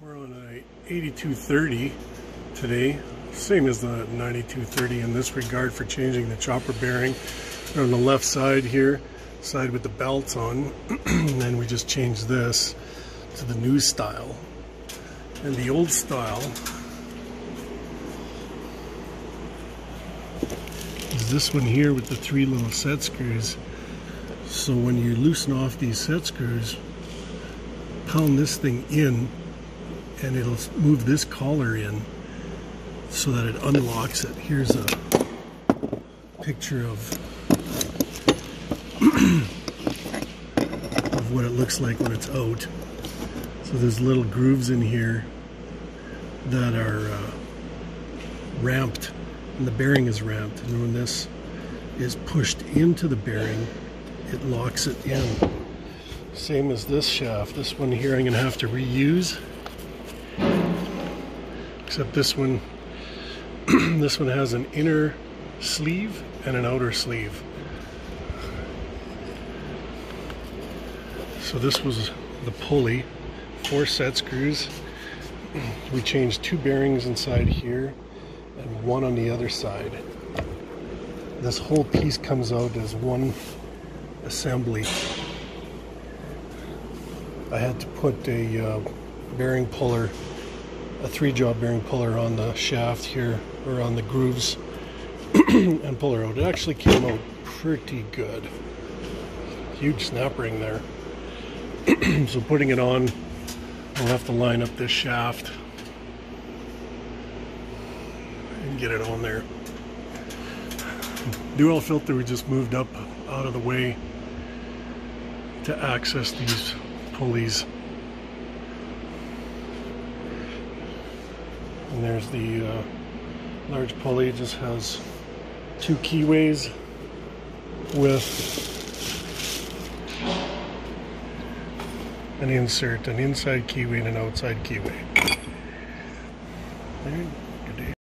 We're on a 8230 today, same as the 9230 in this regard for changing the chopper bearing. We're on the left side here, side with the belts on, and then we just changed this to the new style. And the old style is this one here with the three little set screws. So when you loosen off these set screws, pound this thing in and it'll move this collar in so that it unlocks it. Here's a picture of of what it looks like when it's out. So there's little grooves in here that are uh, ramped and the bearing is ramped and when this is pushed into the bearing it locks it in. Same as this shaft. This one here I'm going to have to reuse except this one this one has an inner sleeve and an outer sleeve. So this was the pulley four set screws. We changed two bearings inside here and one on the other side. This whole piece comes out as one assembly. I had to put a uh, bearing puller a three jaw bearing puller on the shaft here or on the grooves and pull her out. It actually came out pretty good. Huge snap ring there. so putting it on, I'll have to line up this shaft and get it on there. Dual filter we just moved up out of the way to access these pulleys. And there's the uh, large pulley, just has two keyways with an insert, an inside keyway and an outside keyway. There